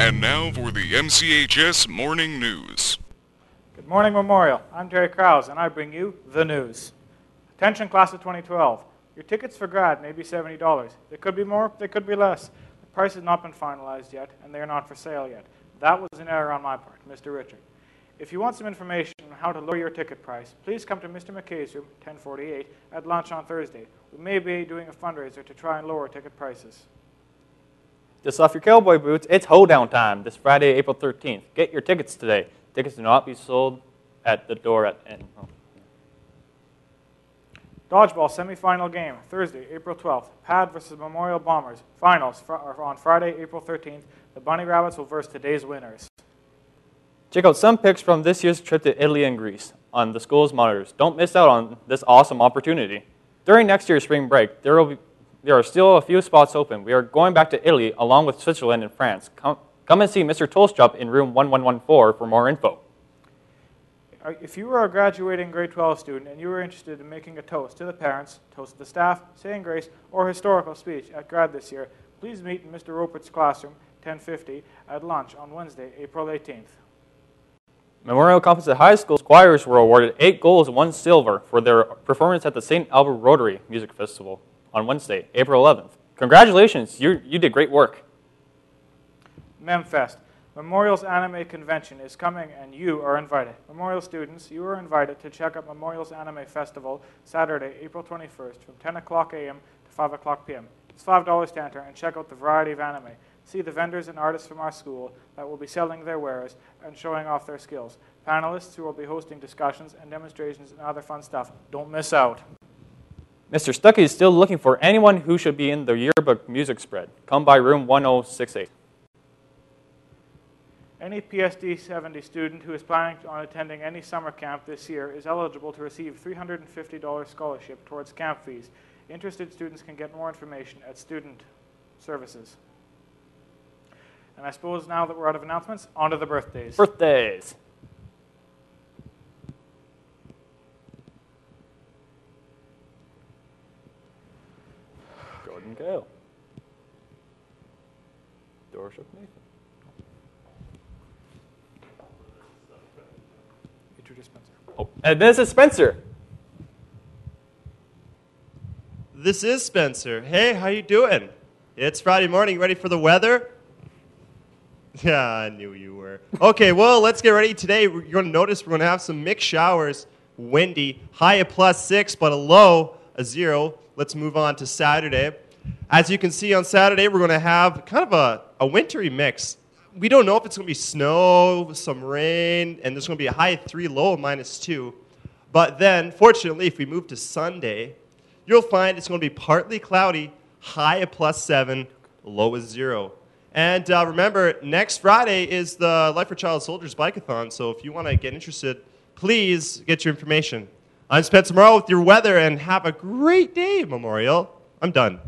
And now for the MCHS Morning News. Good morning, Memorial. I'm Terry Krause, and I bring you the news. Attention, class of 2012. Your tickets for grad may be $70. They could be more, they could be less. The price has not been finalized yet, and they are not for sale yet. That was an error on my part, Mr. Richard. If you want some information on how to lower your ticket price, please come to Mr. McKay's room, 1048, at lunch on Thursday. We may be doing a fundraiser to try and lower ticket prices. Just off your cowboy boots. It's hoedown time this Friday, April 13th. Get your tickets today. Tickets do not be sold at the door at. And, oh. Dodgeball semifinal game, Thursday, April 12th. Pad versus Memorial Bombers. Finals fr- are on Friday, April 13th. The Bunny Rabbits will verse today's winners. Check out some pics from this year's trip to Italy and Greece on the school's monitors. Don't miss out on this awesome opportunity. During next year's spring break, there, will be, there are still a few spots open. We are going back to Italy along with Switzerland and France. Come, come and see Mr. Tolstrup in room 1114 for more info. Uh, If you are a graduating grade 12 student and you are interested in making a toast to the parents, toast to the staff, saying grace, or historical speech at grad this year, please meet in Mr. Ropert's classroom, 1050, at lunch on Wednesday, April 18th. Memorial Composite High School choirs were awarded eight golds and one silver for their performance at the St. Albert Rotary Music Festival on Wednesday, April 11th. Congratulations, you, you did great work. MemFest. Memorial's Anime Convention is coming and you are invited. Memorial students, you are invited to check out Memorial's Anime Festival Saturday, April 21st from 10 o'clock a.m. to 5 o'clock p.m. It's $5 to enter and check out the variety of anime. See the vendors and artists from our school that will be selling their wares and showing off their skills. Panelists who will be hosting discussions and demonstrations and other fun stuff. Don't miss out. Mr. Stuckey is still looking for anyone who should be in the yearbook music spread. Come by room 1068. Any PSD 70 student who is planning on attending any summer camp this year is eligible to receive $350 scholarship towards camp fees. Interested students can get more information at Student Services. And I suppose now that we're out of announcements, on to the birthdays. Birthdays. Gordon Gale. Dorship Nathan. Introduce Spencer. Oh, and this is Spencer. This is Spencer. Hey, how you doing? It's Friday morning. You ready for the weather? Yeah, I knew you were. Okay, well, let's get ready. Today, you're going to notice we're going to have some mixed showers, windy, high a plus six, but a low a zero. Let's move on to Saturday. As you can see on Saturday, we're going to have kind of a, a wintry mix. We don't know if it's going to be snow, some rain, and there's going to be a high three, low minus two. But then, fortunately, if we move to Sunday, you'll find it's going to be partly cloudy, high a plus seven, low a zero. And uh, remember, next Friday is the Life for Child Soldiers Bikeathon. So if you want to get interested, please get your information. I'm Spencer Morrow with your weather, and have a great day, Memorial. I'm done.